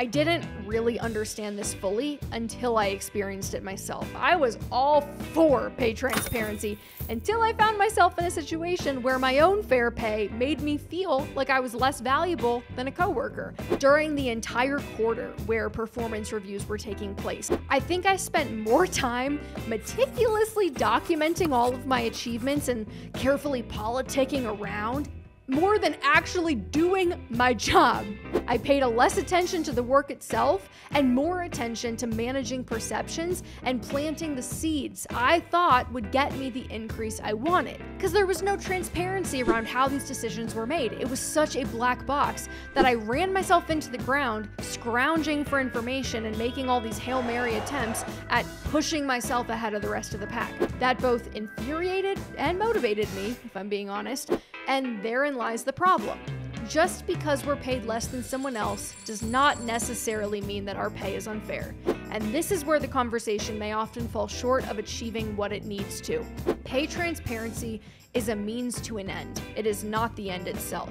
I didn't really understand this fully until I experienced it myself. I was all for pay transparency until I found myself in a situation where my own fair pay made me feel like I was less valuable than a coworker. During the entire quarter where performance reviews were taking place, I think I spent more time meticulously documenting all of my achievements and carefully politicking around more than actually doing my job. I paid a less attention to the work itself and more attention to managing perceptions and planting the seeds I thought would get me the increase I wanted. Because there was no transparency around how these decisions were made. It was such a black box that I ran myself into the ground, scrounging for information and making all these Hail Mary attempts at pushing myself ahead of the rest of the pack. That both infuriated and motivated me, if I'm being honest. And therein lies the problem. Just because we're paid less than someone else does not necessarily mean that our pay is unfair. And this is where the conversation may often fall short of achieving what it needs to. Pay transparency is a means to an end, it is not the end itself.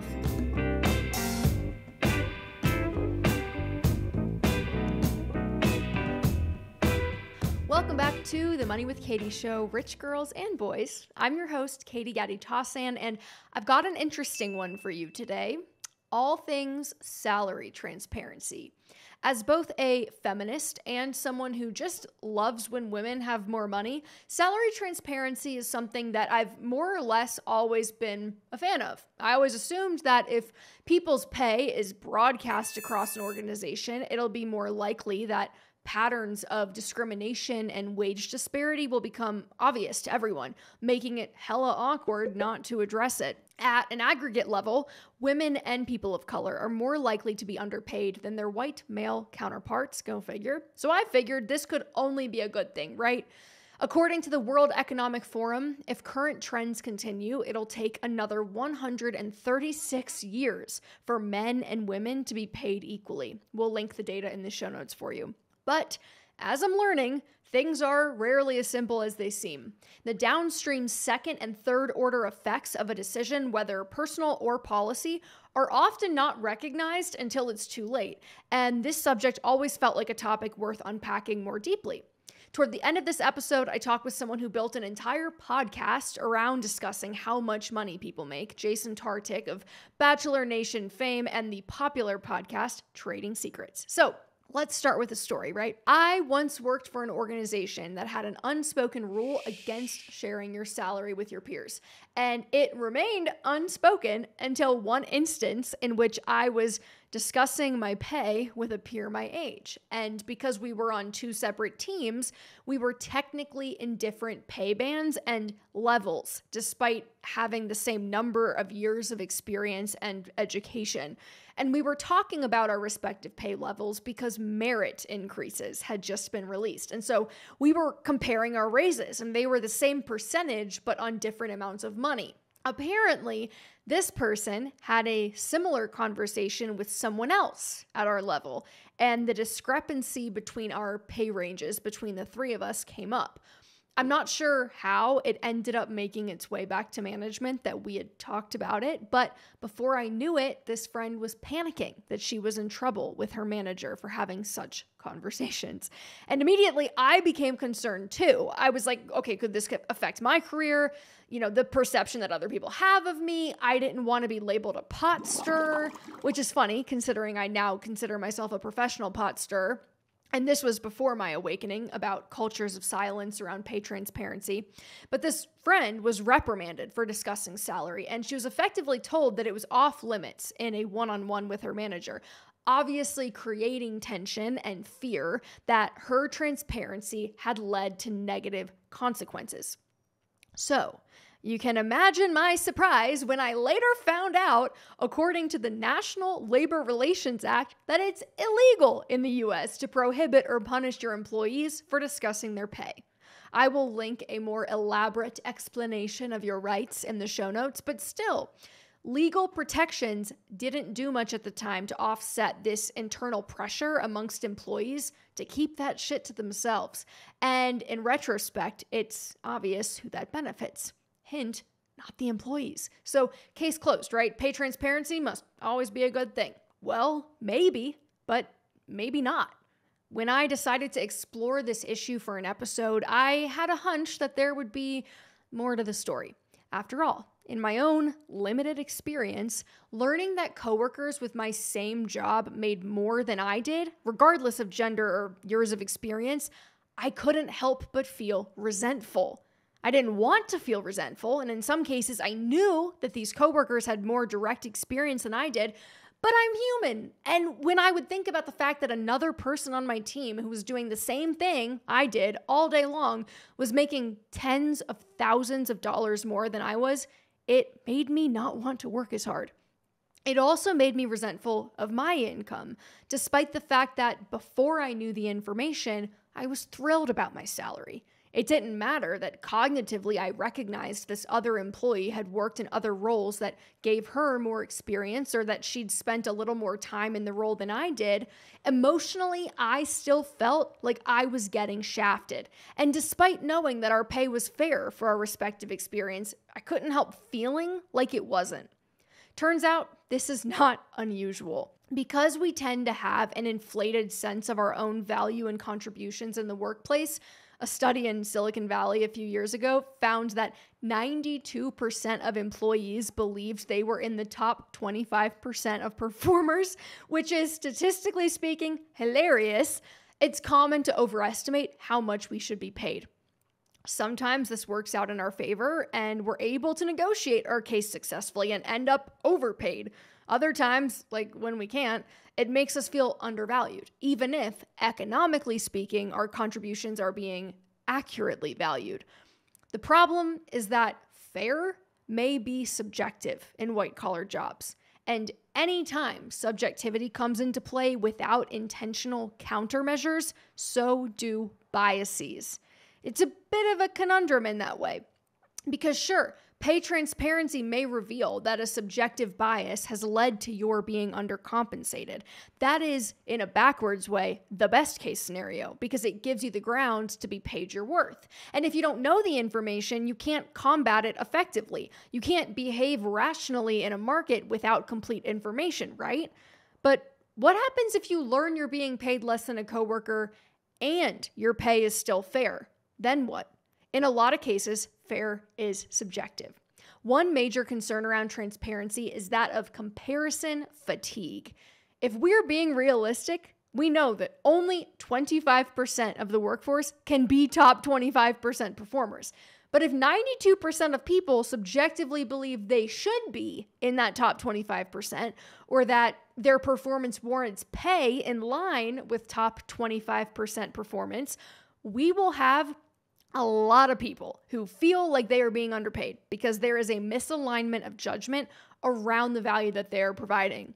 Welcome back to the Money with Katie show, Rich Girls and Boys. I'm your host, Katie Gatti Tassin, and I've got an interesting one for you today all things salary transparency. As both a feminist and someone who just loves when women have more money, salary transparency is something that I've more or less always been a fan of. I always assumed that if people's pay is broadcast across an organization, it'll be more likely that patterns of discrimination and wage disparity will become obvious to everyone, making it hella awkward not to address it. At an aggregate level, women and people of color are more likely to be underpaid than their white male counterparts, go figure. So I figured this could only be a good thing, right? According to the World Economic Forum, if current trends continue, it'll take another 136 years for men and women to be paid equally. We'll link the data in the show notes for you. But as I'm learning, things are rarely as simple as they seem. The downstream second and third order effects of a decision, whether personal or policy, are often not recognized until it's too late. And this subject always felt like a topic worth unpacking more deeply. Toward the end of this episode, I talk with someone who built an entire podcast around discussing how much money people make, Jason Tartick of Bachelor Nation fame and the popular podcast Trading Secrets. So, Let's start with a story, right? I once worked for an organization that had an unspoken rule against sharing your salary with your peers. And it remained unspoken until one instance in which I was discussing my pay with a peer my age. And because we were on two separate teams, we were technically in different pay bands and levels, despite having the same number of years of experience and education. And we were talking about our respective pay levels because merit increases had just been released. And so we were comparing our raises, and they were the same percentage, but on different amounts of money. Apparently, this person had a similar conversation with someone else at our level, and the discrepancy between our pay ranges between the three of us came up. I'm not sure how it ended up making its way back to management that we had talked about it, but before I knew it, this friend was panicking that she was in trouble with her manager for having such conversations. And immediately I became concerned too. I was like, okay, could this affect my career? You know, the perception that other people have of me. I didn't want to be labeled a pot stirrer, which is funny considering I now consider myself a professional pot stirrer. And this was before my awakening about cultures of silence around pay transparency. But this friend was reprimanded for discussing salary, and she was effectively told that it was off limits in a one on one with her manager, obviously creating tension and fear that her transparency had led to negative consequences. So, you can imagine my surprise when I later found out, according to the National Labor Relations Act, that it's illegal in the US to prohibit or punish your employees for discussing their pay. I will link a more elaborate explanation of your rights in the show notes, but still, legal protections didn't do much at the time to offset this internal pressure amongst employees to keep that shit to themselves. And in retrospect, it's obvious who that benefits. Hint, not the employees. So, case closed, right? Pay transparency must always be a good thing. Well, maybe, but maybe not. When I decided to explore this issue for an episode, I had a hunch that there would be more to the story. After all, in my own limited experience, learning that coworkers with my same job made more than I did, regardless of gender or years of experience, I couldn't help but feel resentful. I didn't want to feel resentful, and in some cases, I knew that these coworkers had more direct experience than I did, but I'm human. And when I would think about the fact that another person on my team who was doing the same thing I did all day long was making tens of thousands of dollars more than I was, it made me not want to work as hard. It also made me resentful of my income, despite the fact that before I knew the information, I was thrilled about my salary. It didn't matter that cognitively I recognized this other employee had worked in other roles that gave her more experience or that she'd spent a little more time in the role than I did. Emotionally, I still felt like I was getting shafted. And despite knowing that our pay was fair for our respective experience, I couldn't help feeling like it wasn't. Turns out this is not unusual. Because we tend to have an inflated sense of our own value and contributions in the workplace, a study in Silicon Valley a few years ago found that 92% of employees believed they were in the top 25% of performers, which is statistically speaking hilarious. It's common to overestimate how much we should be paid. Sometimes this works out in our favor and we're able to negotiate our case successfully and end up overpaid. Other times, like when we can't, it makes us feel undervalued, even if, economically speaking, our contributions are being accurately valued. The problem is that fair may be subjective in white collar jobs. And anytime subjectivity comes into play without intentional countermeasures, so do biases. It's a bit of a conundrum in that way. Because, sure, Pay transparency may reveal that a subjective bias has led to your being undercompensated. That is, in a backwards way, the best case scenario because it gives you the grounds to be paid your worth. And if you don't know the information, you can't combat it effectively. You can't behave rationally in a market without complete information, right? But what happens if you learn you're being paid less than a coworker and your pay is still fair? Then what? In a lot of cases, fair is subjective. One major concern around transparency is that of comparison fatigue. If we're being realistic, we know that only 25% of the workforce can be top 25% performers. But if 92% of people subjectively believe they should be in that top 25%, or that their performance warrants pay in line with top 25% performance, we will have a lot of people who feel like they are being underpaid because there is a misalignment of judgment around the value that they're providing.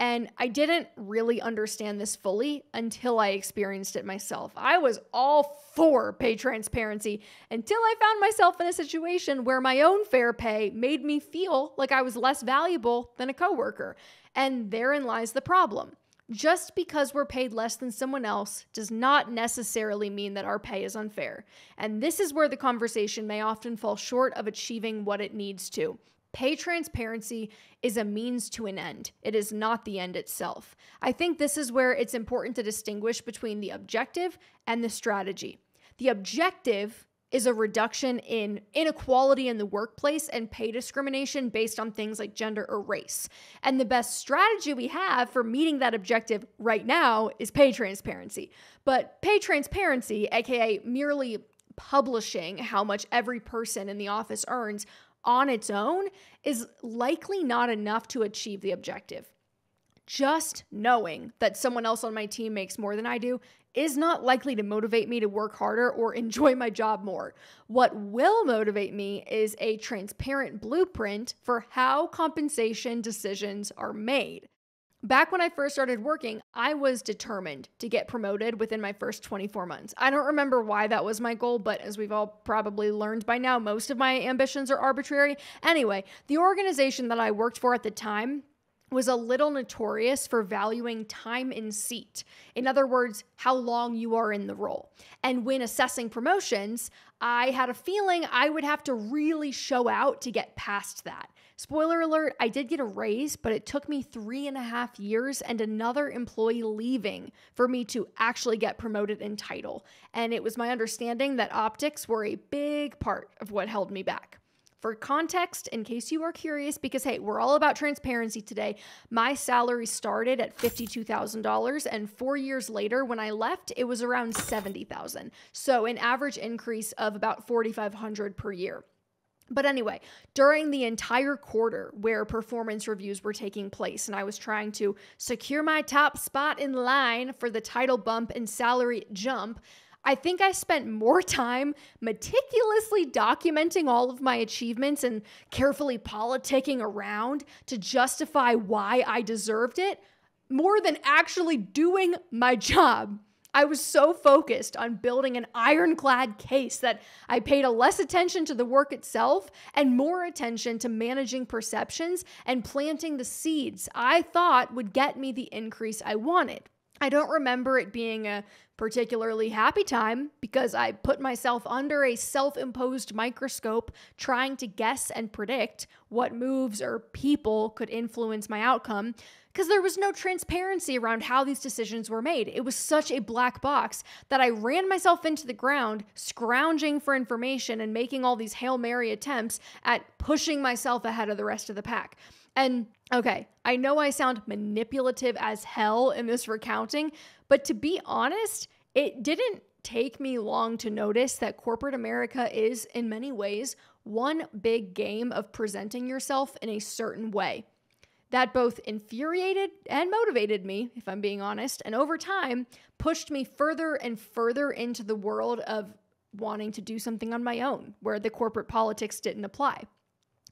And I didn't really understand this fully until I experienced it myself. I was all for pay transparency until I found myself in a situation where my own fair pay made me feel like I was less valuable than a coworker. And therein lies the problem. Just because we're paid less than someone else does not necessarily mean that our pay is unfair. And this is where the conversation may often fall short of achieving what it needs to. Pay transparency is a means to an end. It is not the end itself. I think this is where it's important to distinguish between the objective and the strategy. The objective is a reduction in inequality in the workplace and pay discrimination based on things like gender or race. And the best strategy we have for meeting that objective right now is pay transparency. But pay transparency, aka merely publishing how much every person in the office earns on its own, is likely not enough to achieve the objective. Just knowing that someone else on my team makes more than I do is not likely to motivate me to work harder or enjoy my job more. What will motivate me is a transparent blueprint for how compensation decisions are made. Back when I first started working, I was determined to get promoted within my first 24 months. I don't remember why that was my goal, but as we've all probably learned by now, most of my ambitions are arbitrary. Anyway, the organization that I worked for at the time was a little notorious for valuing time in seat. In other words, how long you are in the role. And when assessing promotions, I had a feeling I would have to really show out to get past that. Spoiler alert, I did get a raise, but it took me three and a half years and another employee leaving for me to actually get promoted in title. And it was my understanding that optics were a big part of what held me back. For context, in case you are curious, because hey, we're all about transparency today, my salary started at $52,000 and 4 years later when I left, it was around 70,000. So, an average increase of about 4500 per year. But anyway, during the entire quarter where performance reviews were taking place and I was trying to secure my top spot in line for the title bump and salary jump, I think I spent more time meticulously documenting all of my achievements and carefully politicking around to justify why I deserved it more than actually doing my job. I was so focused on building an ironclad case that I paid a less attention to the work itself and more attention to managing perceptions and planting the seeds I thought would get me the increase I wanted. I don't remember it being a particularly happy time because I put myself under a self imposed microscope trying to guess and predict what moves or people could influence my outcome because there was no transparency around how these decisions were made. It was such a black box that I ran myself into the ground, scrounging for information and making all these Hail Mary attempts at pushing myself ahead of the rest of the pack. And okay, I know I sound manipulative as hell in this recounting, but to be honest, it didn't take me long to notice that corporate America is, in many ways, one big game of presenting yourself in a certain way. That both infuriated and motivated me, if I'm being honest, and over time pushed me further and further into the world of wanting to do something on my own, where the corporate politics didn't apply.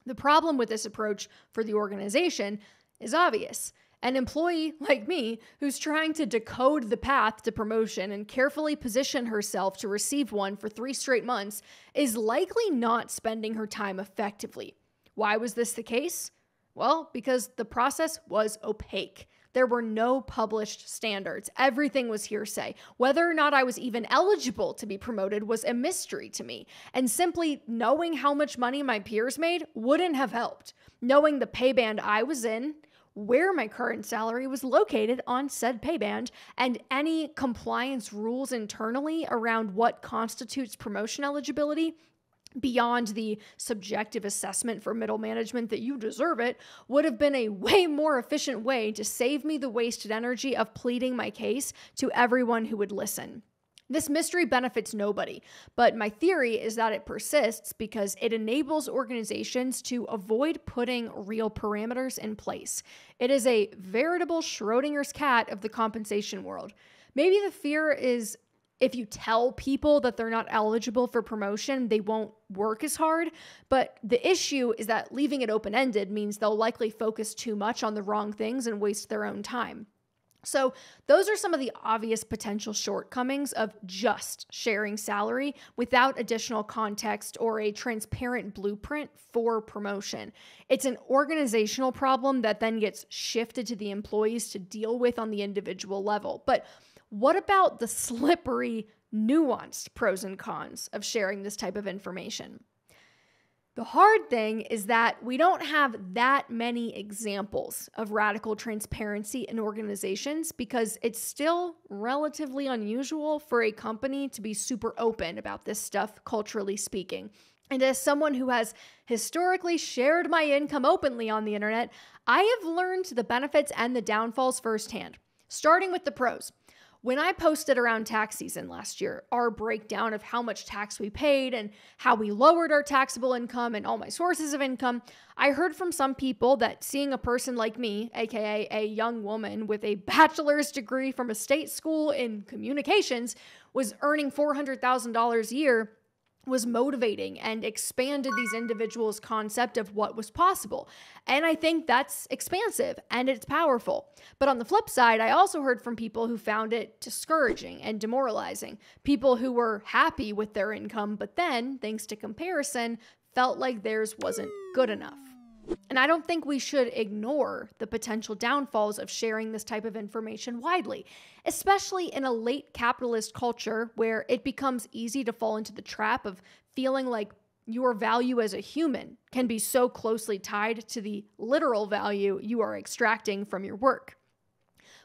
The problem with this approach for the organization is obvious. An employee like me, who's trying to decode the path to promotion and carefully position herself to receive one for three straight months, is likely not spending her time effectively. Why was this the case? Well, because the process was opaque. There were no published standards. Everything was hearsay. Whether or not I was even eligible to be promoted was a mystery to me. And simply knowing how much money my peers made wouldn't have helped. Knowing the pay band I was in, where my current salary was located on said pay band, and any compliance rules internally around what constitutes promotion eligibility beyond the subjective assessment for middle management that you deserve it would have been a way more efficient way to save me the wasted energy of pleading my case to everyone who would listen. This mystery benefits nobody, but my theory is that it persists because it enables organizations to avoid putting real parameters in place. It is a veritable Schrodinger's cat of the compensation world. Maybe the fear is if you tell people that they're not eligible for promotion, they won't work as hard. But the issue is that leaving it open ended means they'll likely focus too much on the wrong things and waste their own time. So, those are some of the obvious potential shortcomings of just sharing salary without additional context or a transparent blueprint for promotion. It's an organizational problem that then gets shifted to the employees to deal with on the individual level. But what about the slippery, nuanced pros and cons of sharing this type of information? The hard thing is that we don't have that many examples of radical transparency in organizations because it's still relatively unusual for a company to be super open about this stuff, culturally speaking. And as someone who has historically shared my income openly on the internet, I have learned the benefits and the downfalls firsthand. Starting with the pros. When I posted around tax season last year, our breakdown of how much tax we paid and how we lowered our taxable income and all my sources of income, I heard from some people that seeing a person like me, aka a young woman with a bachelor's degree from a state school in communications, was earning $400,000 a year was motivating and expanded these individuals' concept of what was possible. And I think that's expansive and it's powerful. But on the flip side, I also heard from people who found it discouraging and demoralizing. People who were happy with their income, but then, thanks to comparison, felt like theirs wasn't good enough. And I don't think we should ignore the potential downfalls of sharing this type of information widely, especially in a late capitalist culture where it becomes easy to fall into the trap of feeling like your value as a human can be so closely tied to the literal value you are extracting from your work.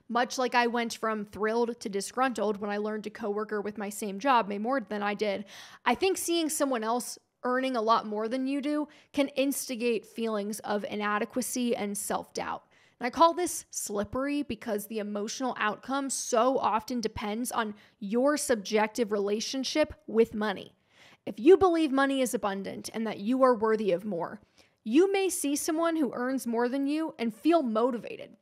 Much like I went from thrilled to disgruntled when I learned a coworker with my same job made more than I did, I think seeing someone else earning a lot more than you do can instigate feelings of inadequacy and self doubt. And I call this slippery because the emotional outcome so often depends on your subjective relationship with money. If you believe money is abundant and that you are worthy of more, you may see someone who earns more than you and feel motivated.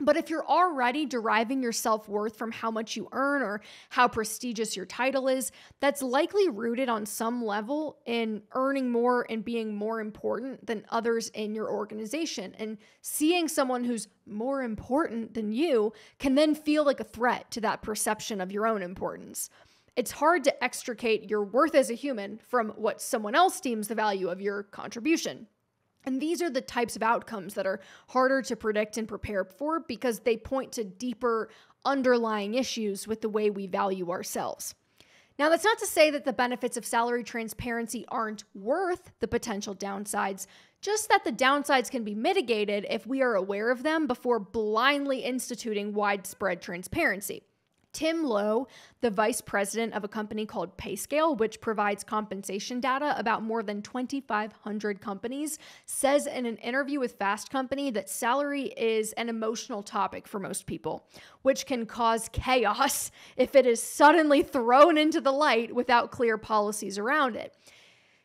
But if you're already deriving your self worth from how much you earn or how prestigious your title is, that's likely rooted on some level in earning more and being more important than others in your organization. And seeing someone who's more important than you can then feel like a threat to that perception of your own importance. It's hard to extricate your worth as a human from what someone else deems the value of your contribution. And these are the types of outcomes that are harder to predict and prepare for because they point to deeper underlying issues with the way we value ourselves. Now, that's not to say that the benefits of salary transparency aren't worth the potential downsides, just that the downsides can be mitigated if we are aware of them before blindly instituting widespread transparency. Tim Low, the vice president of a company called Payscale, which provides compensation data about more than 2,500 companies, says in an interview with Fast Company that salary is an emotional topic for most people, which can cause chaos if it is suddenly thrown into the light without clear policies around it.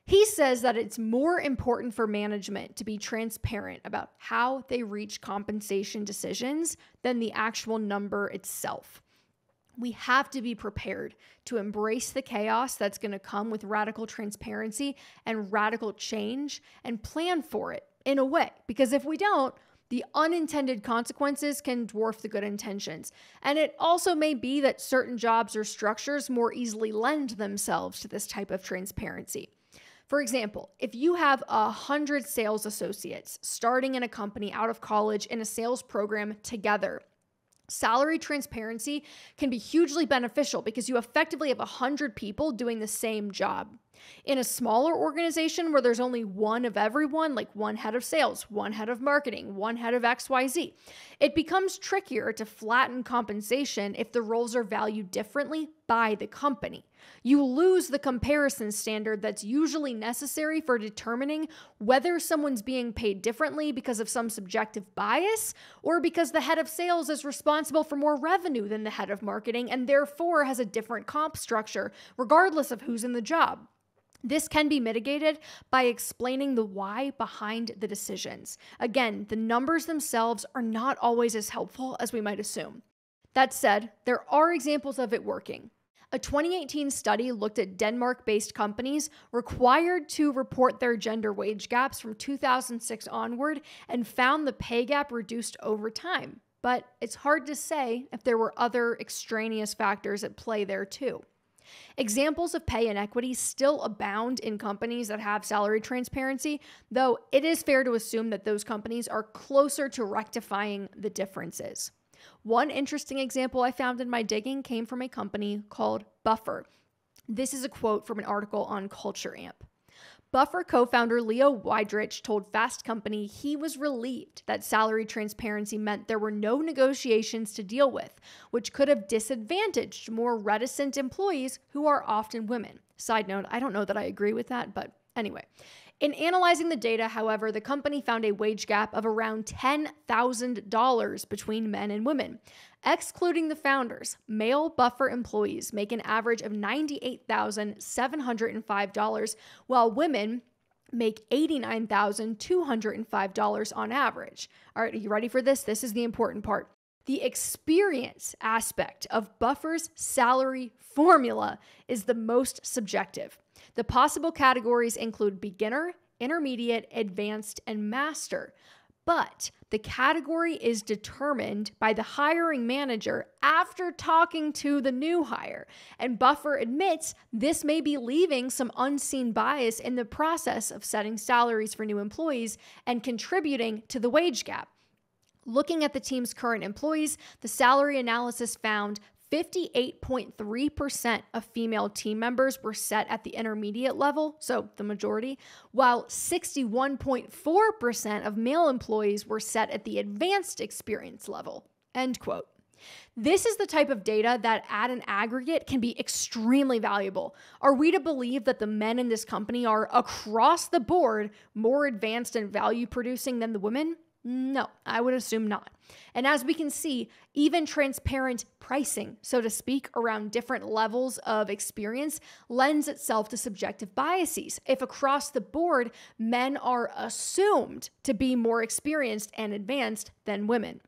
He says that it's more important for management to be transparent about how they reach compensation decisions than the actual number itself we have to be prepared to embrace the chaos that's going to come with radical transparency and radical change and plan for it in a way. Because if we don't, the unintended consequences can dwarf the good intentions. And it also may be that certain jobs or structures more easily lend themselves to this type of transparency. For example, if you have a hundred sales associates starting in a company out of college in a sales program together, Salary transparency can be hugely beneficial because you effectively have 100 people doing the same job. In a smaller organization where there's only one of everyone, like one head of sales, one head of marketing, one head of XYZ, it becomes trickier to flatten compensation if the roles are valued differently by the company. You lose the comparison standard that's usually necessary for determining whether someone's being paid differently because of some subjective bias or because the head of sales is responsible for more revenue than the head of marketing and therefore has a different comp structure, regardless of who's in the job. This can be mitigated by explaining the why behind the decisions. Again, the numbers themselves are not always as helpful as we might assume. That said, there are examples of it working. A 2018 study looked at Denmark based companies required to report their gender wage gaps from 2006 onward and found the pay gap reduced over time. But it's hard to say if there were other extraneous factors at play there too. Examples of pay inequity still abound in companies that have salary transparency, though it is fair to assume that those companies are closer to rectifying the differences. One interesting example I found in my digging came from a company called Buffer. This is a quote from an article on Culture Amp. Buffer co founder Leo Widrich told Fast Company he was relieved that salary transparency meant there were no negotiations to deal with, which could have disadvantaged more reticent employees who are often women. Side note, I don't know that I agree with that, but anyway. In analyzing the data, however, the company found a wage gap of around $10,000 between men and women. Excluding the founders, male buffer employees make an average of $98,705, while women make $89,205 on average. All right, are you ready for this? This is the important part. The experience aspect of Buffer's salary formula is the most subjective. The possible categories include beginner, intermediate, advanced, and master. but the category is determined by the hiring manager after talking to the new hire. And Buffer admits this may be leaving some unseen bias in the process of setting salaries for new employees and contributing to the wage gap. Looking at the team's current employees, the salary analysis found 58.3% of female team members were set at the intermediate level, so the majority, while 61.4% of male employees were set at the advanced experience level. End quote. This is the type of data that, at an aggregate, can be extremely valuable. Are we to believe that the men in this company are across the board more advanced and value producing than the women? No, I would assume not. And as we can see, even transparent pricing, so to speak, around different levels of experience lends itself to subjective biases. If across the board, men are assumed to be more experienced and advanced than women.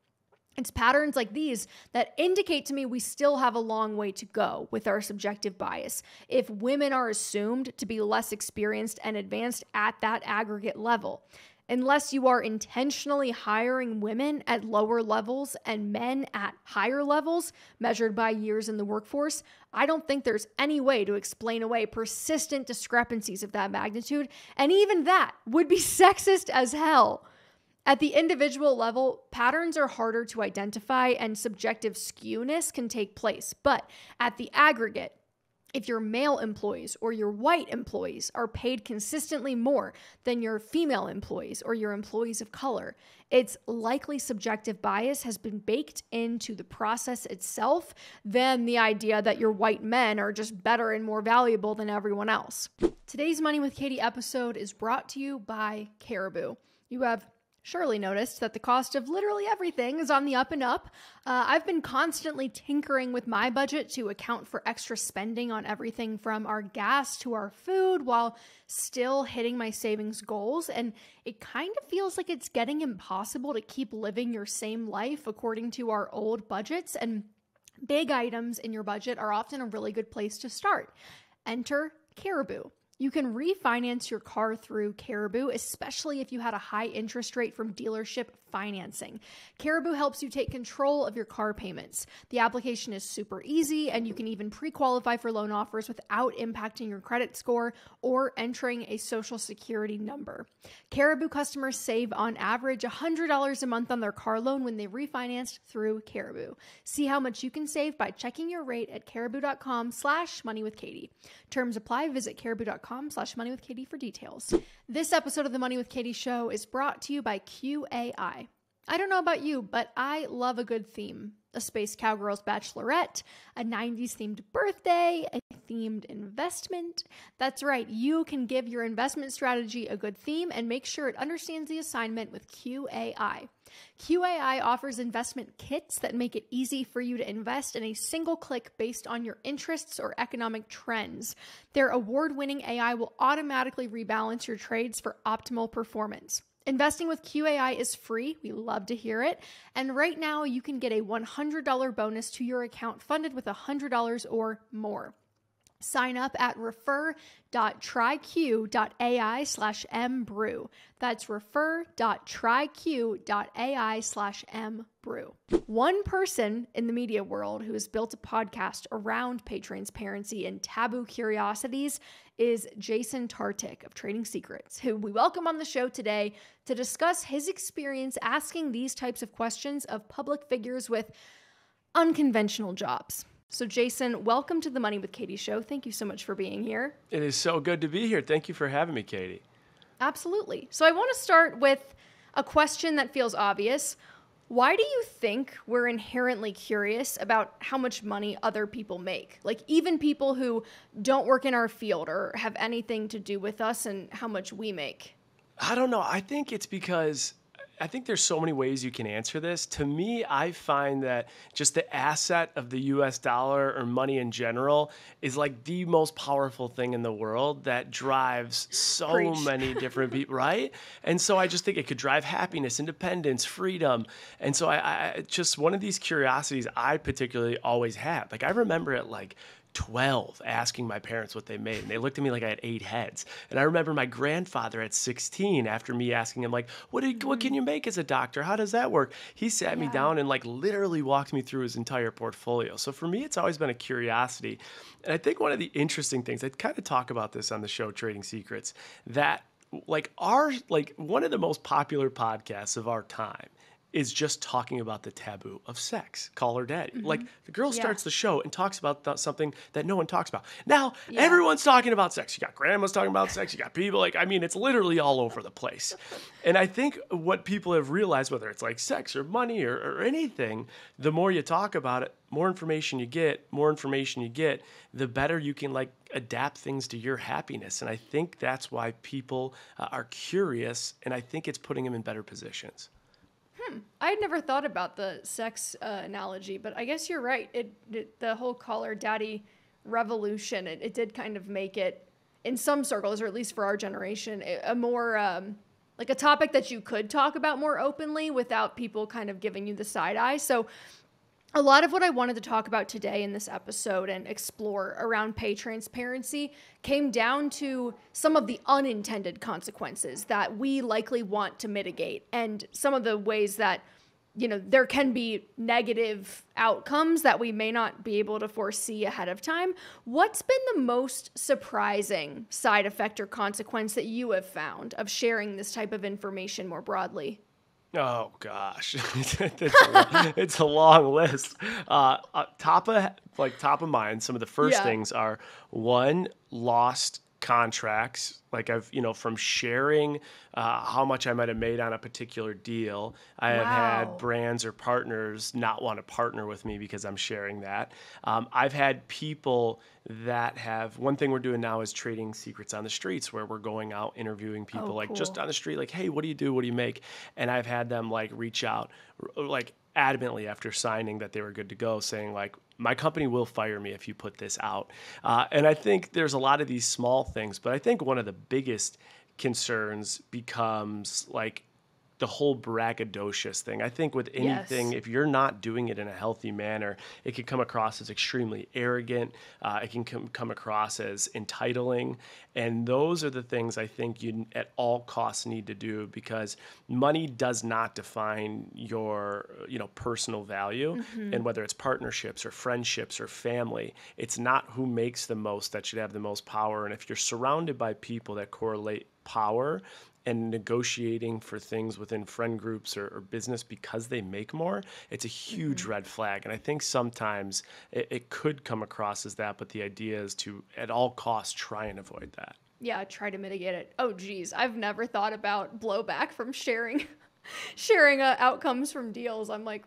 It's patterns like these that indicate to me we still have a long way to go with our subjective bias. If women are assumed to be less experienced and advanced at that aggregate level, unless you are intentionally hiring women at lower levels and men at higher levels, measured by years in the workforce, I don't think there's any way to explain away persistent discrepancies of that magnitude. And even that would be sexist as hell. At the individual level, patterns are harder to identify and subjective skewness can take place. But at the aggregate, if your male employees or your white employees are paid consistently more than your female employees or your employees of color, it's likely subjective bias has been baked into the process itself than the idea that your white men are just better and more valuable than everyone else. Today's Money with Katie episode is brought to you by Caribou. You have surely noticed that the cost of literally everything is on the up and up. Uh, I've been constantly tinkering with my budget to account for extra spending on everything from our gas to our food while still hitting my savings goals. And it kind of feels like it's getting impossible to keep living your same life according to our old budgets. And big items in your budget are often a really good place to start. Enter Caribou. You can refinance your car through Caribou, especially if you had a high interest rate from dealership financing. Caribou helps you take control of your car payments. The application is super easy, and you can even pre qualify for loan offers without impacting your credit score or entering a social security number. Caribou customers save on average $100 a month on their car loan when they refinance through Caribou. See how much you can save by checking your rate at caribou.com slash money with Katie. Terms apply. Visit caribou.com slash money with Katie for details. This episode of the Money with Katie show is brought to you by Q.ai. I don't know about you, but I love a good theme. A Space Cowgirls Bachelorette, a 90s themed birthday, a themed investment. That's right, you can give your investment strategy a good theme and make sure it understands the assignment with Q.ai. Q.ai offers investment kits that make it easy for you to invest in a single click based on your interests or economic trends. Their award winning AI will automatically rebalance your trades for optimal performance. Investing with Q.ai is free. We love to hear it. And right now, you can get a $100 bonus to your account funded with $100 or more. Sign up at refer.tryq.ai slash mbrew. That's refer.tryq.ai slash mbrew. One person in the media world who has built a podcast around pay transparency and taboo curiosities is Jason Tartick of Trading Secrets, who we welcome on the show today to discuss his experience asking these types of questions of public figures with unconventional jobs. So, Jason, welcome to the Money with Katie show. Thank you so much for being here. It is so good to be here. Thank you for having me, Katie. Absolutely. So, I want to start with a question that feels obvious. Why do you think we're inherently curious about how much money other people make? Like, even people who don't work in our field or have anything to do with us and how much we make? I don't know. I think it's because I think there's so many ways you can answer this. To me, I find that just the asset of the US dollar or money in general is like the most powerful thing in the world that drives so Preach. many different people, right? And so I just think it could drive happiness, independence, freedom. And so I, I just one of these curiosities I particularly always had. Like I remember it like 12 asking my parents what they made. And they looked at me like I had eight heads. And I remember my grandfather at 16, after me asking him, like, what, did, what can you make as a doctor? How does that work? He sat me down and like literally walked me through his entire portfolio. So for me, it's always been a curiosity. And I think one of the interesting things, I kind of talk about this on the show Trading Secrets, that like our like one of the most popular podcasts of our time is just talking about the taboo of sex. Call her daddy. Like the girl Mm-hmm. Yeah. starts the show and talks about th- something that no one talks about. Now Yeah. everyone's talking about sex. You got grandmas talking about sex. You got people like I mean, it's literally all over the place. And I think what people have realized, whether it's like sex or money or, or anything, the more you talk about it, more information you get, more information you get, the better you can like adapt things to your happiness. And I think that's why people uh, are curious, and I think it's putting them in better positions. I had never thought about the sex uh, analogy, but I guess you're right. It, it the whole Call Her Daddy revolution. It, it did kind of make it in some circles, or at least for our generation, a a more um, like a topic that you could talk about more openly without people kind of giving you the side eye. So a lot of what I wanted to talk about today in this episode and explore around pay transparency came down to some of the unintended consequences that we likely want to mitigate and some of the ways that you know there can be negative outcomes that we may not be able to foresee ahead of time. What's been the most surprising side effect or consequence that you have found of sharing this type of information more broadly? Oh gosh, it's, a long, it's a long list. Uh, uh, top of like top of mind, some of the first Yeah. things are one lost contracts. Like I've you know from sharing uh, how much I might have made on a particular deal. I have had brands or partners not want to partner with me because I'm sharing that. Um, I've had people that have one thing we're doing now is trading secrets on the streets where we're going out interviewing people Oh, like just cool. on the street like hey what do you do what do you make and i've had them like reach out like adamantly after signing that they were good to go saying like my company will fire me if you put this out. Uh, and i think there's a lot of these small things but i think one of the biggest concerns becomes like the whole braggadocious thing. I think with anything, Yes. if you're not doing it in a healthy manner, it can come across as extremely arrogant. Uh, it can come, come across as entitling. And those are the things I think you at all costs need to do because money does not define your, you know, personal value. And whether it's partnerships or friendships or family, it's not who makes the most that should have the most power. And if you're surrounded by people that correlate power and negotiating for things within friend groups or, or business because they make more, it's a huge red flag. And I think sometimes it, it could come across as that, but the idea is to, at all costs, try and avoid that. yeah try to mitigate it oh geez i've never thought about blowback from sharing sharing uh, outcomes from deals i'm like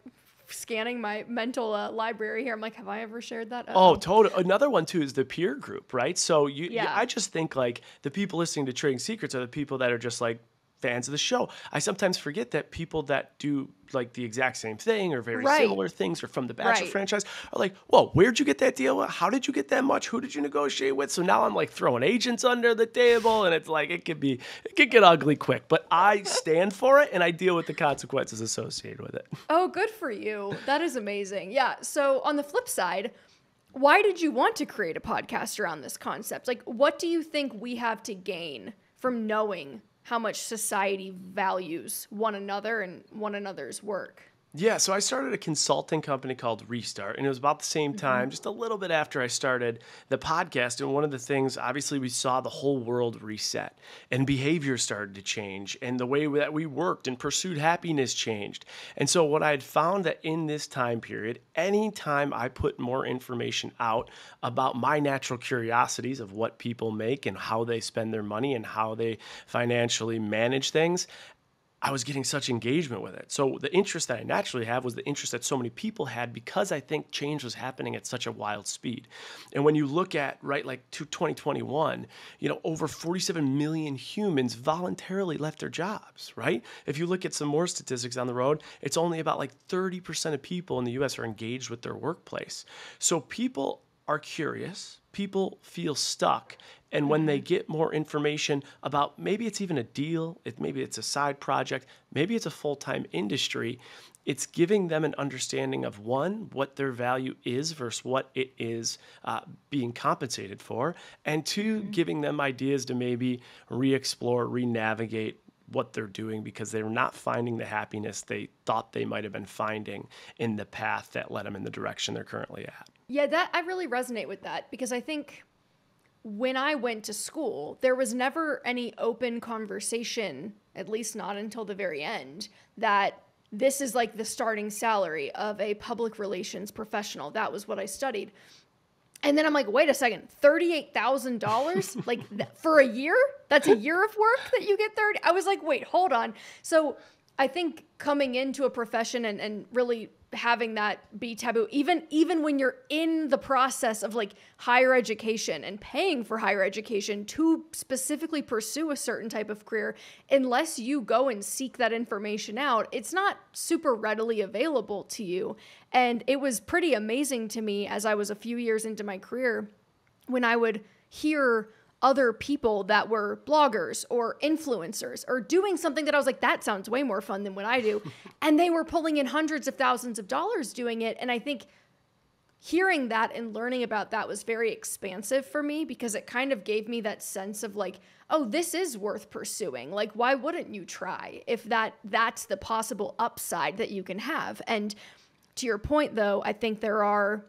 scanning my mental uh, library here i'm like have i ever shared that Oh, totally. Another one too is the peer group, right? So you, you- Yeah. I just think like the people listening to Trading Secrets are the people that are just like fans of the show. I sometimes forget that people that do like the exact same thing or very Right. similar things or from the Bachelor Right. franchise are like, well, where'd you get that deal? How did you get that much? Who did you negotiate with? So now I'm like throwing agents under the table and it's like it could be it could get ugly quick. But I stand for it and I deal with the consequences associated with it. oh good for you that is amazing yeah so on the flip side why did you want to create a podcast around this concept like what do you think we have to gain from knowing how much society values one another and one another's work Yeah, so I started a consulting company called Restart, and it was about the same Mm-hmm. time, just a little bit after I started the podcast. And one of the things, obviously, we saw the whole world reset, and behavior started to change, and the way that we worked and pursued happiness changed. And so, what I had found that in this time period, anytime I put more information out about my natural curiosities of what people make and how they spend their money and how they financially manage things, I was getting such engagement with it. So the interest that I naturally have was the interest that so many people had because I think change was happening at such a wild speed. And when you look at right like to 2021, you know, over 47 million humans voluntarily left their jobs, right? If you look at some more statistics on the road, it's only about like 30% of people in the US are engaged with their workplace. So people are curious, people feel stuck. And when they get more information about maybe it's even a deal, it, maybe it's a side project, maybe it's a full time industry, it's giving them an understanding of one, what their value is versus what it is uh, being compensated for, and 2 giving them ideas to maybe re explore, re navigate what they're doing because they're not finding the happiness they thought they might have been finding in the path that led them in the direction they're currently at. Yeah, that I really resonate with that because I think when I went to school, there was never any open conversation, at least not until the very end, that this is like the starting salary of a public relations professional. That was what I studied. And then I'm like, wait a second, thirty-eight thousand dollars, like th- for a year? That's a year of work that you get thirty. I was like, wait, hold on. So I think coming into a profession and, and really having that be taboo even even when you're in the process of like higher education and paying for higher education to specifically pursue a certain type of career unless you go and seek that information out it's not super readily available to you. And it was pretty amazing to me as I was a few years into my career when I would hear other people that were bloggers or influencers or doing something that I was like, that sounds way more fun than what I do. and they were pulling in hundreds of thousands of dollars doing it. And I think hearing that and learning about that was very expansive for me because it kind of gave me that sense of like, oh, this is worth pursuing. Like, why wouldn't you try if that that's the possible upside that you can have? And to your point though, I think there are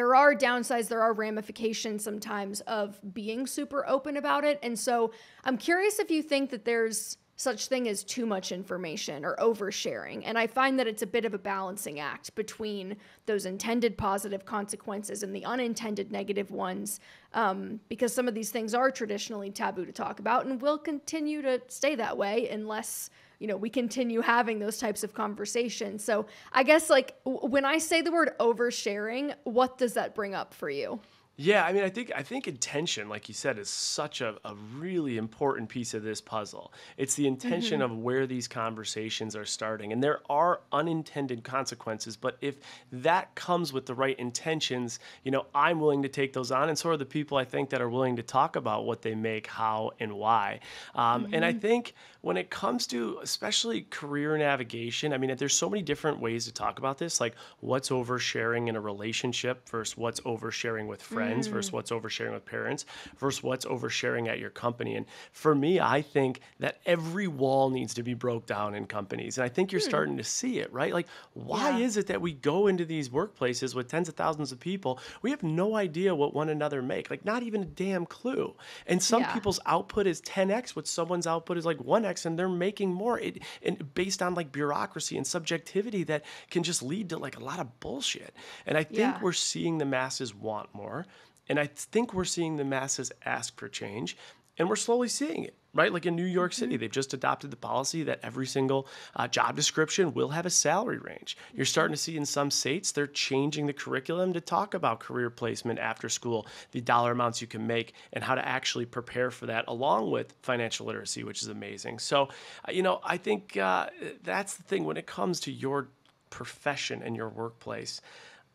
there are downsides, there are ramifications sometimes of being super open about it. And so I'm curious if you think that there's such thing as too much information or oversharing. And I find that it's a bit of a balancing act between those intended positive consequences and the unintended negative ones, um, because some of these things are traditionally taboo to talk about and will continue to stay that way unless you know we continue having those types of conversations. So I guess like when I say the word oversharing, what does that bring up for you? Yeah, I mean, I think I think intention, like you said, is such a, a really important piece of this puzzle. It's the intention Mm-hmm. of where these conversations are starting, and there are unintended consequences. But if that comes with the right intentions, you know, I'm willing to take those on, and so are the people I think that are willing to talk about what they make, how, and why. Um, And I think when it comes to especially career navigation, I mean, there's so many different ways to talk about this, like what's oversharing in a relationship versus what's oversharing with friends versus mm. what's oversharing with parents versus what's oversharing at your company. And for me, I think that every wall needs to be broke down in companies. And I think you're hmm. starting to see it, right? Like, why Yeah. is it that we go into these workplaces with tens of thousands of people? We have no idea what one another make, like, not even a damn clue. And some Yeah. people's output is 10x, what someone's output is like 1x, and they're making more it, and based on like bureaucracy and subjectivity that can just lead to like a lot of bullshit. And I think Yeah. we're seeing the masses want more. And I think we're seeing the masses ask for change. And we're slowly seeing it, right? Like in New York City, they've just adopted the policy that every single uh, job description will have a salary range. You're starting to see in some states, they're changing the curriculum to talk about career placement after school, the dollar amounts you can make, and how to actually prepare for that, along with financial literacy, which is amazing. So, uh, you know, I think uh, that's the thing when it comes to your profession and your workplace.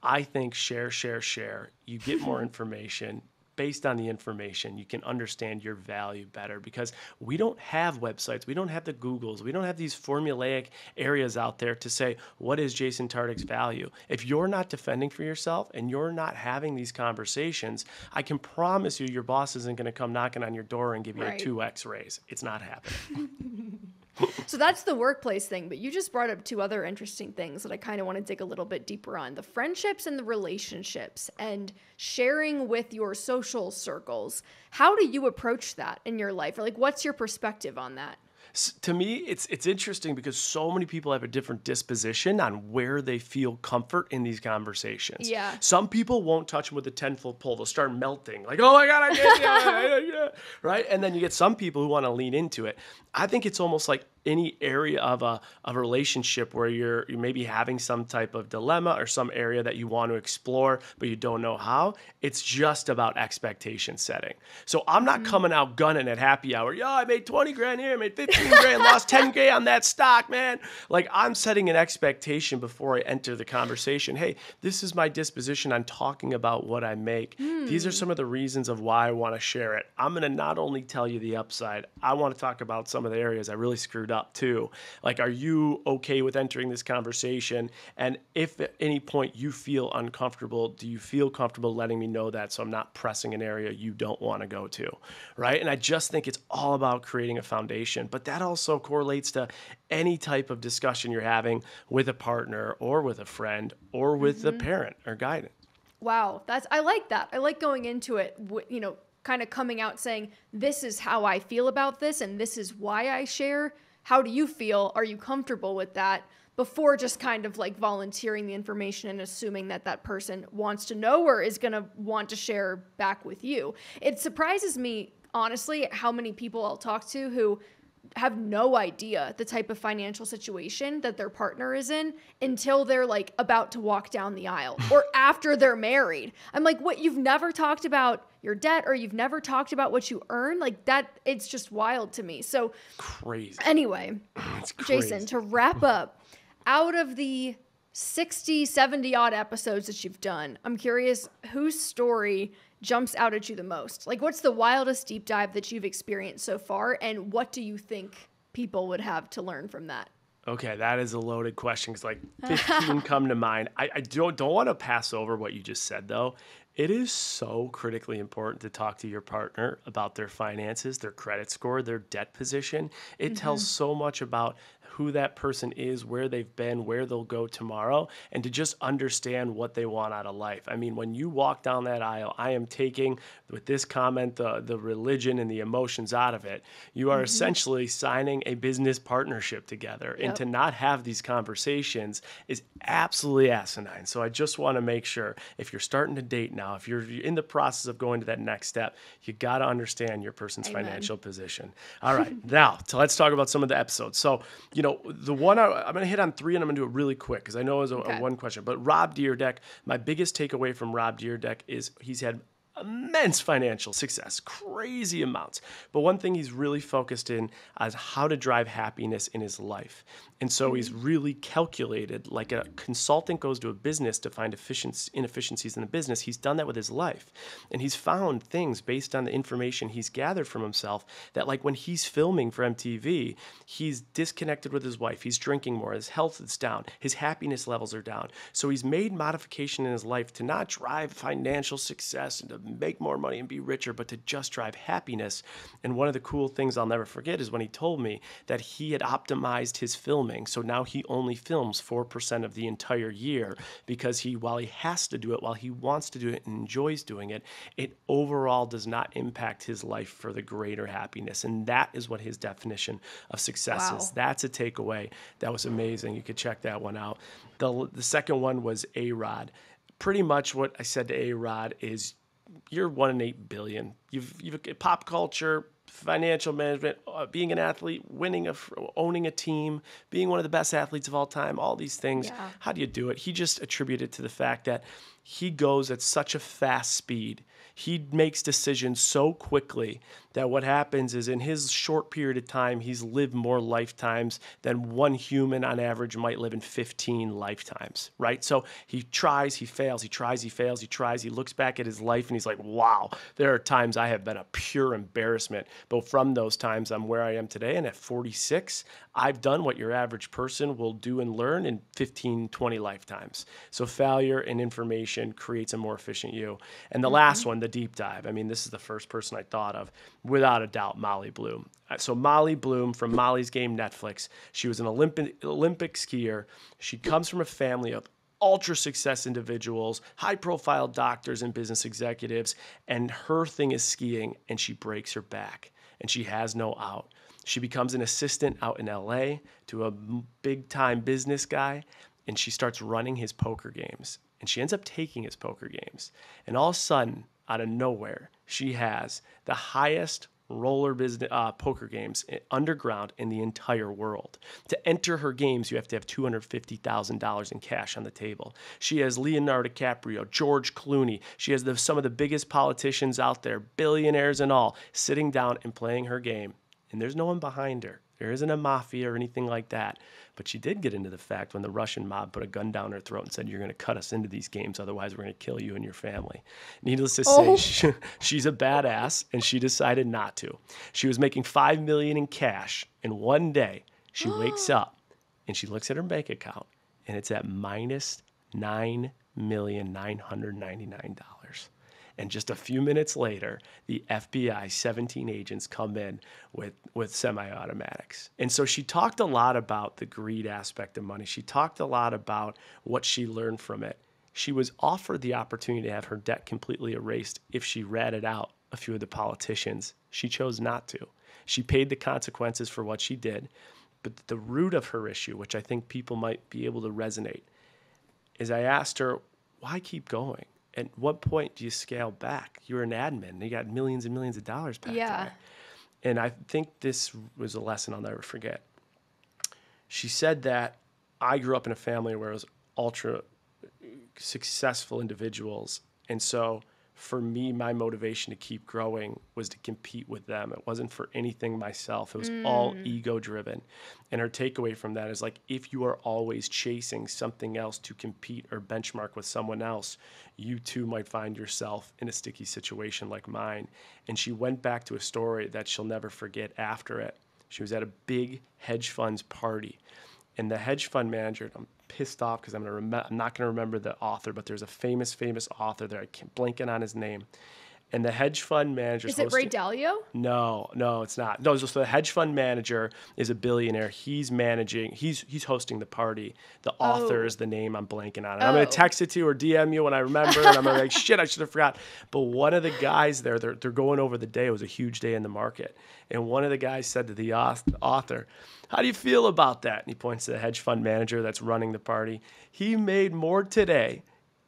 I think share, share, share. You get more information. Based on the information, you can understand your value better because we don't have websites, we don't have the Googles, we don't have these formulaic areas out there to say, what is Jason Tartick's value? If you're not defending for yourself and you're not having these conversations, I can promise you your boss isn't going to come knocking on your door and give you Right. a 2x raise. It's not happening. So that's the workplace thing, but you just brought up two other interesting things that I kind of want to dig a little bit deeper on the friendships and the relationships and sharing with your social circles. How do you approach that in your life? Or like, what's your perspective on that? To me it's it's interesting because so many people have a different disposition on where they feel comfort in these conversations. Yeah. some people won't touch them with a 10 foot pole. They'll start melting like oh my god i can't yeah, yeah, yeah," right? And then you get some people who want to lean into it. I think it's almost like any area of a, of a relationship where you're, you maybe having some type of dilemma or some area that you want to explore, but you don't know how, it's just about expectation setting. So I'm not mm-hmm. coming out gunning at happy hour. Yo, I made 20 grand here, I made 15 grand, lost 10 grand on that stock, man. Like I'm setting an expectation before I enter the conversation. Hey, this is my disposition. I'm talking about what I make. Mm. These are hmm. some of the reasons of why I want to share it. I'm going to not only tell you the upside, I want to talk about some of the areas I really screwed up too. Like, are you okay with entering this conversation? And if at any point you feel uncomfortable, do you feel comfortable letting me know that so I'm not pressing an area you don't want to go to? Right. And I just think it's all about creating a foundation, but that also correlates to any type of discussion you're having with a partner or with a friend or with mm-hmm. a parent or guidance. Wow, that's I like that. I like going into it, you know, kind of coming out saying, "This is how I feel about this and this is why I share." How do you feel? Are you comfortable with that? Before just kind of like volunteering the information and assuming that that person wants to know or is going to want to share back with you. It surprises me honestly how many people I'll talk to who have no idea the type of financial situation that their partner is in until they're like about to walk down the aisle or after they're married. I'm like, what? You've never talked about your debt or you've never talked about what you earn? Like that, it's just wild to me. So crazy. Anyway, Jason, to wrap up, out of the 60, 70 odd episodes that you've done, I'm curious whose story jumps out at you the most? Like, what's the wildest deep dive that you've experienced so far, and what do you think people would have to learn from that? Okay, that is a loaded question because like 15 come to mind. I, I don't don't want to pass over what you just said though. It is so critically important to talk to your partner about their finances, their credit score, their debt position. It mm-hmm. tells so much about who that person is, where they've been, where they'll go tomorrow, and to just understand what they want out of life. I mean, when you walk down that aisle, I am taking with this comment the the religion and the emotions out of it. You are mm-hmm. essentially signing a business partnership together, yep. and to not have these conversations is absolutely asinine. So I just want to make sure if you're starting to date now, if you're in the process of going to that next step, you got to understand your person's Amen. financial position. All right, now so let's talk about some of the episodes. So you know, the one I, am going to hit on three and I'm going to do it really quick because I know it's a, okay. a, one question. But Rob Dyrdek, my biggest takeaway from Rob Dyrdek is he's had immense financial success, crazy amounts. But one thing he's really focused in is how to drive happiness in his life. And so he's mm-hmm. really calculated, like a consultant goes to a business to find inefficiencies in the business. He's done that with his life. And he's found things based on the information he's gathered from himself that, like when he's filming for MTV, he's disconnected with his wife. He's drinking more. His health is down. His happiness levels are down. So he's made modification in his life to not drive financial success and to make more money and be richer, but to just drive happiness. And one of the cool things I'll never forget is when he told me that he had optimized his filming. So now he only films 4% of the entire year because he, while he has to do it, while he wants to do it and enjoys doing it, it overall does not impact his life for the greater happiness. And that is what his definition of success wow. is. That's a takeaway. That was amazing. You could check that one out. The, the second one was A Rod pretty much what I said to A Rod is you're one in eight billion. You've you've pop culture, financial management, uh, being an athlete, winning a, owning a team, being one of the best athletes of all time. All these things. Yeah. How do you do it? He just attributed to the fact that he goes at such a fast speed. He makes decisions so quickly that what happens is in his short period of time, he's lived more lifetimes than one human on average might live in 15 lifetimes, right? So he tries, he fails, he tries, he fails, he tries, he looks back at his life and he's like, wow, there are times I have been a pure embarrassment. But from those times, I'm where I am today. And at 46, I've done what your average person will do and learn in 15, 20 lifetimes. So failure and information creates a more efficient you. And the mm-hmm. last one, the deep dive. I mean, this is the first person I thought of without a doubt, Molly Bloom. Uh, so Molly Bloom from Molly's Game Netflix. She was an Olympic Olympic skier. She comes from a family of ultra success individuals, high profile doctors and business executives, and her thing is skiing and she breaks her back and she has no out. She becomes an assistant out in LA to a big time business guy and she starts running his poker games and she ends up taking his poker games. And all of a sudden, out of nowhere, she has the highest roller business uh, poker games underground in the entire world. To enter her games, you have to have two hundred fifty thousand dollars in cash on the table. She has Leonardo DiCaprio, George Clooney. She has the, some of the biggest politicians out there, billionaires and all, sitting down and playing her game, and there's no one behind her. There isn't a mafia or anything like that. But she did get into the fact when the Russian mob put a gun down her throat and said, You're going to cut us into these games, otherwise, we're going to kill you and your family. Needless to Oh. say, she, she's a badass, and she decided not to. She was making 5 million in cash, and one day she wakes up and she looks at her bank account, and it's at minus $9,999. And just a few minutes later, the FBI 17 agents come in with, with semi automatics. And so she talked a lot about the greed aspect of money. She talked a lot about what she learned from it. She was offered the opportunity to have her debt completely erased if she ratted out a few of the politicians. She chose not to. She paid the consequences for what she did. But the root of her issue, which I think people might be able to resonate, is I asked her, why keep going? At what point do you scale back? You're an admin. and You got millions and millions of dollars back Yeah. there. And I think this was a lesson I'll never forget. She said that I grew up in a family where it was ultra successful individuals. And so for me, my motivation to keep growing was to compete with them. It wasn't for anything myself. It was all mm. ego driven. And her takeaway from that is like if you are always chasing something else to compete or benchmark with someone else, you too might find yourself in a sticky situation like mine. And she went back to a story that she'll never forget after it. She was at a big hedge funds party and the hedge fund manager, I'm pissed off because I'm rem- I'm not gonna remember the author, but there's a famous, famous author there. I can't blanking on his name. And the hedge fund manager Is it Ray Dalio? no, no, it's not. No, so the hedge fund manager is a billionaire. He's managing. He's he's hosting the party. The oh. author Oh. is the name I'm blanking on. And I'm gonna Oh. text it to you or DM you when I remember. and I'm gonna like, shit, I should have forgot. But one of the guys there, they're they're going over the day. It was a huge day in the market, and one of the guys said to the author, "How do you feel about that?" And he points to the hedge fund manager that's running the party. He made more today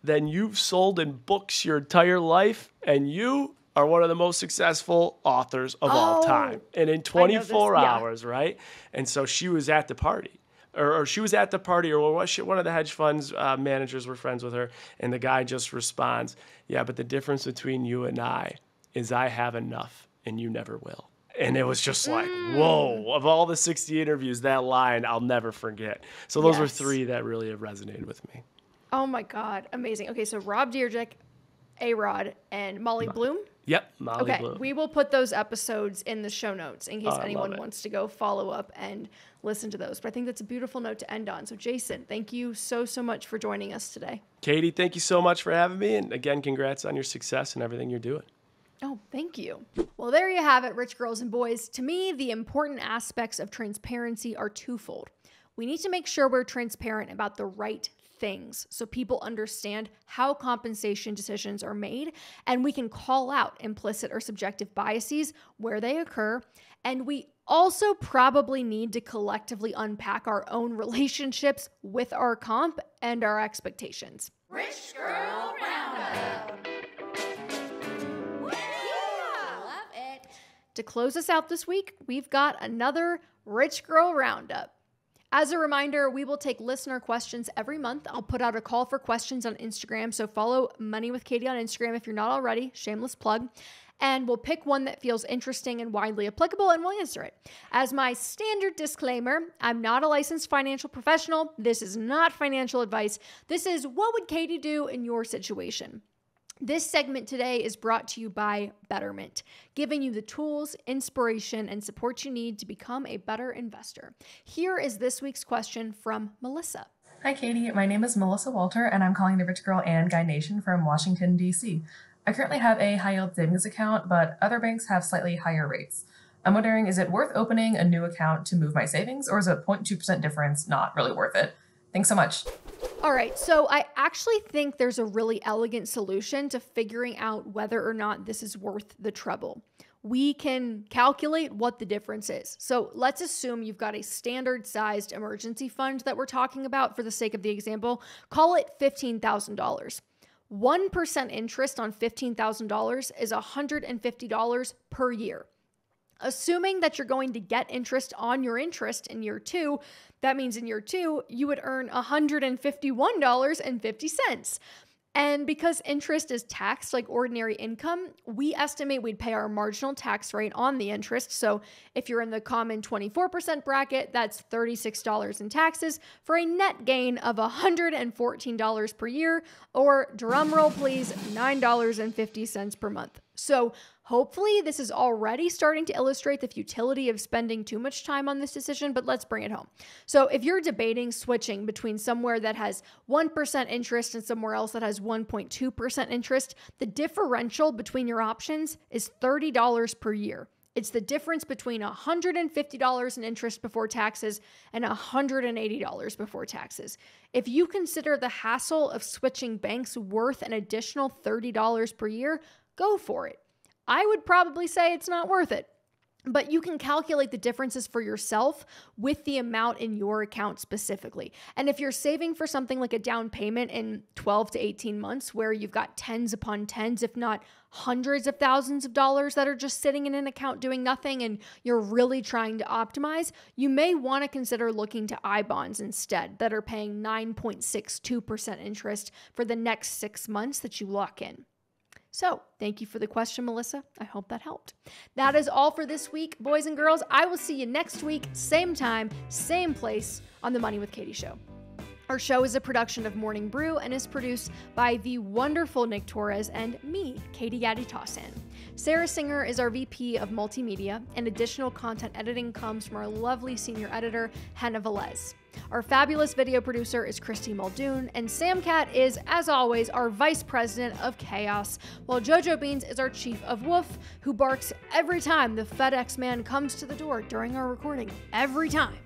than you've sold in books your entire life, and you are one of the most successful authors of all Oh, time. And in this, 24 yeah. hours, right? And so she was at the party. Or, or she was at the party, or one of the hedge funds uh, managers were friends with her, and the guy just responds, "Yeah, but the difference between you and I is I have enough, and you never will." And it was just like, Mm. whoa! Of all the 60 interviews, that line I'll never forget. So those were three that really have resonated with me. Oh my God. Amazing. Okay, so Rob Dyrdek, A Rod, and Molly Bloom. Yep, Molly Okay, Bloom. we will put those episodes in the show notes in case Oh, anyone wants to go follow up and listen to those. But I think that's a beautiful note to end on. So, Jason, thank you so, so much for joining us today. Katie, thank you so much for having me. And again, congrats on your success and everything you're doing. Oh, thank you. Well, there you have it, rich girls and boys. To me, the important aspects of transparency are twofold. We need to make sure we're transparent about the right things so people understand how compensation decisions are made and we can call out implicit or subjective biases where they occur. And we also probably need to collectively unpack our own relationships with our comp and our expectations. Rich Girl Roundup. Love it. To close us out this week, we've got another Rich Girl Roundup. As a reminder, we will take listener questions every month. I'll put out a call for questions on Instagram, so follow Money with Katie on Instagram if you're not already. Shameless plug. And we'll pick one that feels interesting and widely applicable and we'll answer it. As my standard disclaimer, I'm not a licensed financial professional. This is not financial advice. This is what would Katie do in your situation? This segment today is brought to you by Betterment, giving you the tools, inspiration, and support you need to become a better investor. Here is this week's question from Melissa. Hi, Katie. My name is Melissa Walter, and I'm calling the Rich Girl and Guy Nation from Washington, D.C. I currently have a high yield savings account, but other banks have slightly higher rates. I'm wondering is it worth opening a new account to move my savings, or is a 0.2% difference not really worth it? Thanks so much. All right, so I actually think there's a really elegant solution to figuring out whether or not this is worth the trouble. We can calculate what the difference is. So let's assume you've got a standard sized emergency fund that we're talking about for the sake of the example. Call it $15,000. 1% interest on $15,000 is $150 per year. Assuming that you're going to get interest on your interest in year two, that means in year two, you would earn $151.50. And because interest is taxed like ordinary income, we estimate we'd pay our marginal tax rate on the interest. So if you're in the common 24% bracket, that's $36 in taxes for a net gain of $114 per year, or drumroll please, $9.50 per month. So hopefully, this is already starting to illustrate the futility of spending too much time on this decision, but let's bring it home. So if you're debating switching between somewhere that has 1% interest and somewhere else that has 1.2% interest, the differential between your options is $30 per year. It's the difference between $150 in interest before taxes and $180 before taxes. If you consider the hassle of switching banks worth an additional $30 per year, go for it. I would probably say it's not worth it. But you can calculate the differences for yourself with the amount in your account specifically. And if you're saving for something like a down payment in 12 to 18 months, where you've got tens upon tens, if not hundreds of thousands of dollars that are just sitting in an account doing nothing, and you're really trying to optimize, you may want to consider looking to I bonds instead that are paying 9.62% interest for the next six months that you lock in. So, thank you for the question, Melissa. I hope that helped. That is all for this week, boys and girls. I will see you next week, same time, same place on the Money with Katie show. Our show is a production of Morning Brew and is produced by the wonderful Nick Torres and me, Katie Gatti Tassin. Sarah Singer is our VP of Multimedia, and additional content editing comes from our lovely senior editor, Hannah Velez. Our fabulous video producer is Christy Muldoon, and Sam Cat is, as always, our vice president of chaos, while JoJo Beans is our chief of woof, who barks every time the FedEx man comes to the door during our recording. Every time.